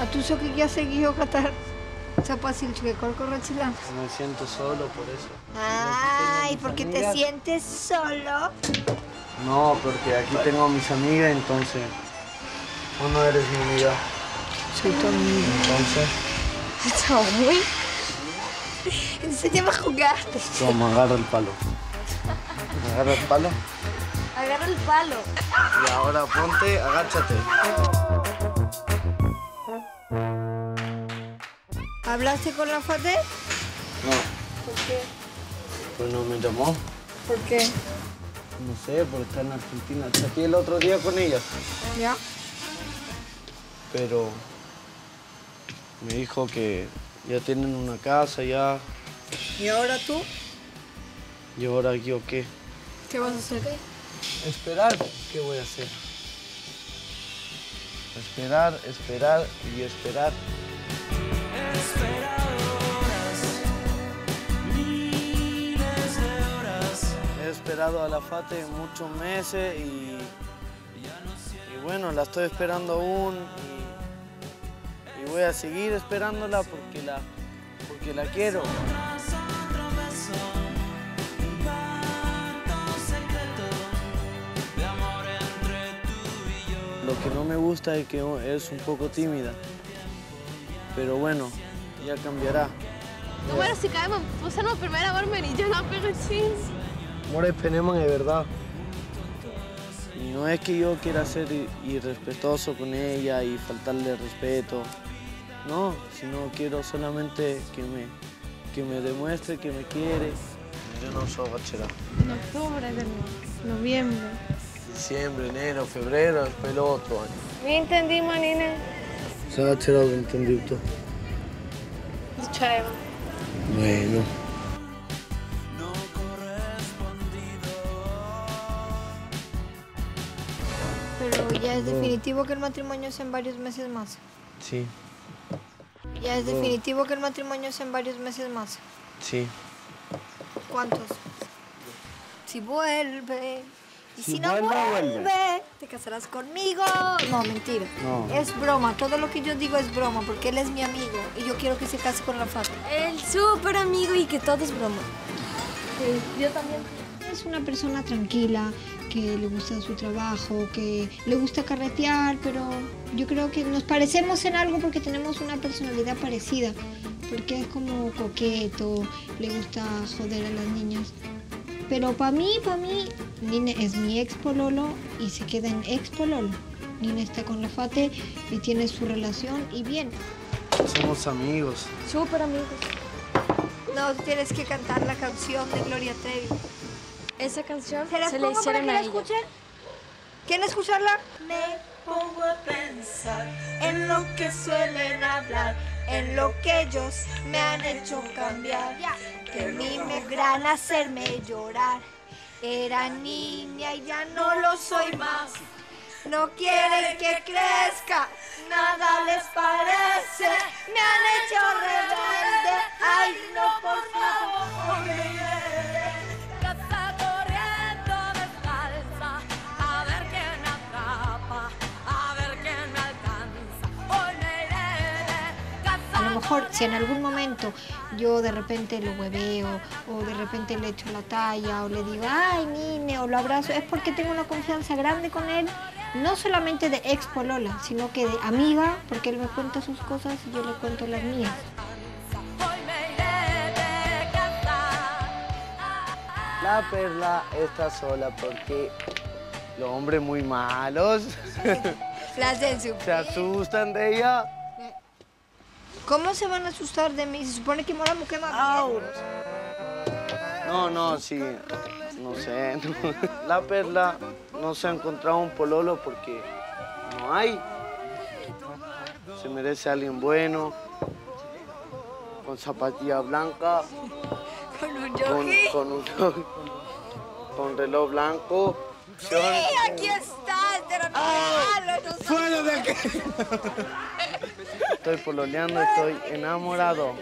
Atuso que ya seguido Qatar. Sa fácil que. Me siento solo por eso. Ay, ¿por qué te sientes solo? No, porque aquí tengo a mis amigas, entonces. Vos no eres mi amiga. Soy tu amiga. Entonces, Está muy. Enséñame a jugar. toma, agarra el palo. Agarra el palo. Agarra el palo. Y ahora ponte, agáchate. ¿Hablaste con la Fate? No, ¿Por qué? pues no me llamó. ¿Por qué? No sé, por estar en Argentina. Chateé el otro día con ella, ¿Ya? pero me dijo que ya tienen una casa ya. ¿Y ahora tú? ¿Y ahora yo qué? ¿Qué vas a hacer? Esperar. ¿Qué voy a hacer? Esperar, esperar y esperar. Esperado a la FATE muchos meses y, y bueno, la estoy esperando aún y, y voy a seguir esperándola porque la, porque la quiero. Lo que no me gusta es que es un poco tímida, pero bueno, ya cambiará. Bueno, si caemos, posarnos primero a verme y yo no pego sí. Amor, esperemos de verdad. Y no es que yo quiera ser irrespetuoso con ella y faltarle respeto. No, sino quiero solamente que me, que me demuestre que me quiere. Yo no soy bachillerato. En octubre, de noviembre. Diciembre, enero, febrero, después el otro año. ¿Me entendí, manine? Soy bachillerato, entendí tú. Chévere. Bueno. Pero ya es definitivo que el matrimonio es en varios meses más. Sí, Ya es definitivo que el matrimonio es en varios meses más. sí. ¿Cuántos? Si vuelve. Y si, Si no vuelve, vuelve, te casarás conmigo. No, mentira. No. Es broma. Todo lo que yo digo es broma porque él es mi amigo y yo quiero que se case con la Fati. El súper amigo y que todo es broma. yo también. Es una persona tranquila, que le gusta su trabajo, que le gusta carretear, pero yo creo que nos parecemos en algo porque tenemos una personalidad parecida. Porque es como coqueto, le gusta joder a las niñas. Pero para mí, para mí, Nine es mi ex pololo y se queda en ex pololo. Nine está con la Fate y tiene su relación y bien. Somos amigos. Súper amigos. No, tienes que cantar la canción de Gloria Trevi. Esa canción ¿Se las se le pongo para hicieron que a la ella. escuchen? ¿Quieren escucharla? Me pongo a pensar en lo que suelen hablar, en lo que ellos me han hecho cambiar. Que a mí me gran hacerme llorar. Era niña y ya no lo soy más. No quieren que crezca, nada les parece. Me han hecho rebelde. Ay, no, por favor. Mejor si en algún momento yo de repente lo hueveo o de repente le echo la talla o le digo, ay, Nine, o lo abrazo, es porque tengo una confianza grande con él, no solamente de ex polola, sino que de amiga, porque él me cuenta sus cosas y yo le cuento las mías. La perla está sola porque los hombres muy malos Las de su... se asustan de ella. ¿Cómo se van a asustar de mí? Se supone que Mora mujer más No, no, sí, no sé. no. La perla no se ha encontrado un pololo porque no hay. Se merece a alguien bueno, con zapatilla blanca, con un con, jockey. con un con reloj blanco. Sí, aquí está, te lo regalo, no sé. ¡Fuera de aquí! Estoy pololeando, estoy enamorado.